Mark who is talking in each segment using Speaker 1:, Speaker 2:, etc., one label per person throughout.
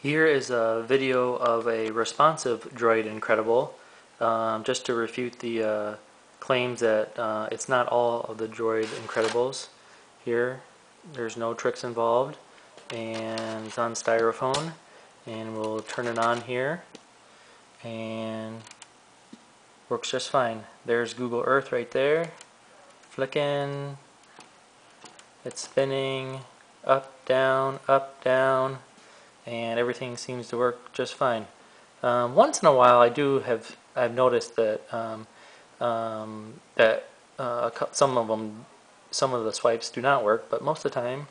Speaker 1: Here is a video of a responsive Droid Incredible, um, just to refute the uh, claims that uh, it's not all of the Droid Incredibles. Here, there's no tricks involved, and it's on styrofoam, and we'll turn it on here, and works just fine. There's Google Earth right there, flicking, it's spinning, up, down, up, down, and everything seems to work just fine. Um, once in a while, I do have I've noticed that um, um, that uh, some of them, some of the swipes do not work, but most of the time,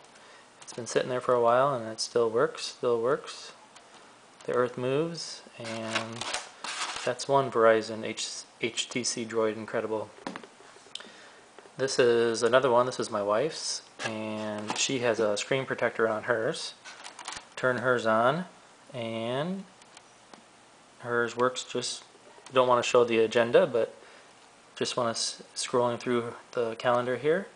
Speaker 1: it's been sitting there for a while and it still works, still works. The Earth moves, and that's one Verizon H- HTC Droid Incredible. This is another one. This is my wife's, and she has a screen protector on hers. Turn hers on, and hers works just. Don't want to show the agenda, but just want to scrolling through the calendar here,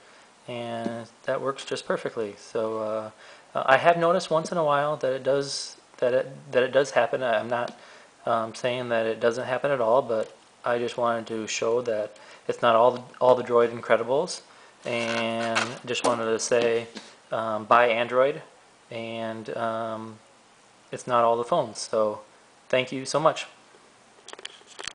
Speaker 1: and that works just perfectly. So uh, I have noticed once in a while that it does that it that it does happen. I'm not um, saying that it doesn't happen at all, but I just wanted to show that it's not all the, all the Droid Incredibles, and just wanted to say um, buy Android, and um, it's not all the phones. So thank you so much.